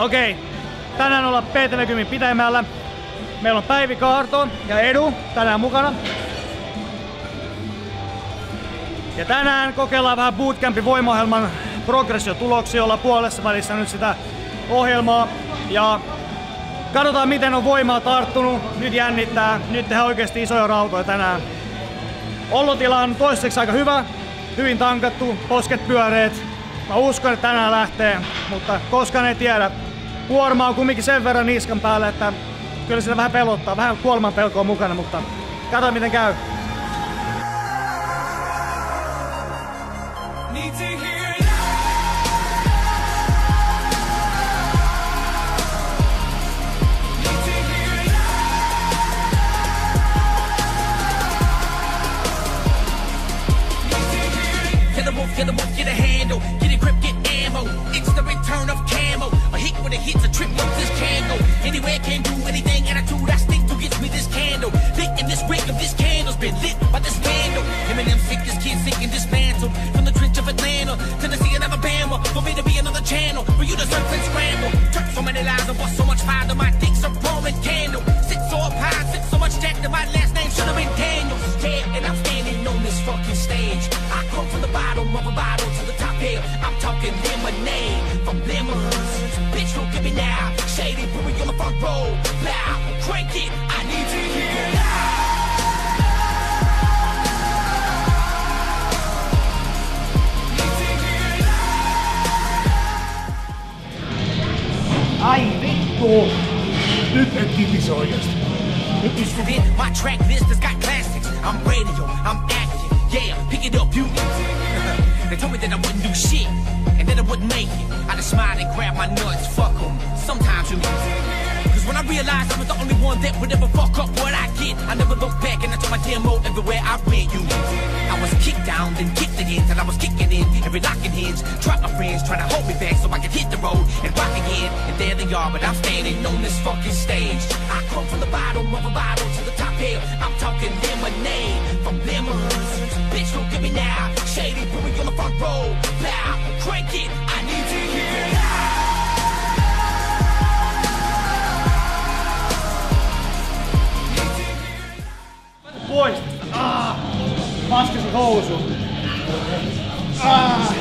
Okei, tänään ollaan P-Telekymin pitämällä. Meillä on Päivi Kaarto ja Edu tänään mukana. Ja tänään kokeillaan vähän Bootcampin voimaohjelman progressiotuloksia, olla puolessa välissä nyt sitä ohjelmaa. Ja katsotaan miten on voimaa tarttunut, nyt jännittää, nyt tehdään oikeasti isoja rautoja tänään. Olotila on toistaiseksi aika hyvä, hyvin tankattu, posket pyöreet. Mä uskon, että tänään lähtee, mutta koskaan ei tiedä. Kuorma on kumminkin sen verran niskan päälle, että kyllä sitä vähän pelottaa, vähän kuoleman pelkoa mukana, mutta katsotaan miten käy. Get the wolf, get the wolf, get a handle. Get a grip, get ammo. It's the return of. A with a hit's a trip with this candle. Anywhere can do anything. Attitude I stick Et kitisi oikeesti. This is it. My track list has got classics. I'm radio. I'm acting. Yeah, pick it up, you. they told me that I wouldn't do shit and that I wouldn't make it. I just smiled and grabbed my nuts. Fuck 'em. Sometimes you. Cause when I realized I was the only one that would ever fuck up what I get, I never looked back and I told my demo everywhere I went. You. I was kicked down, then kicked again till I was kicking in every locking hinge. Dropped my friends trying to hold me back so I could hit the road and. Are, but I'm standing on this fucking stage. I come from the bottom of a bottle to the top here. I'm talking lemonade from lemons. Bitch, don't give me now. Shady, put me on the front row. Loud, crank it. I need to hear loud. Pois! Ah! Paskasin housu. Ah!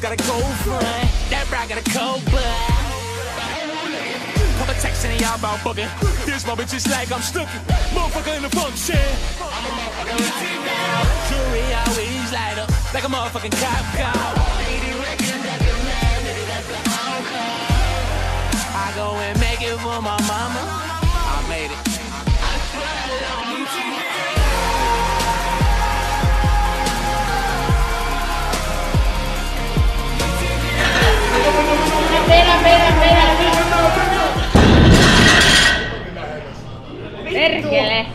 Band's got a girlfriend. That bra got a cold blood. Papa texting y'all about booking. This moment just like I'm stuck. Motherfucker in the function. Jury always light up like a motherfucking cop car. I go and Perkele.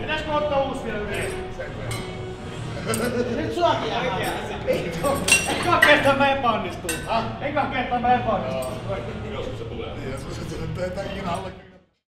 Pitäisikö ottaa uusi vielä yli? Nyt suakin! Eka kertaa mä epäonnistun. Eka kertaa mä epäonnistun. Joskus se tulee. Joskus se tulee. Tää ikinä alle.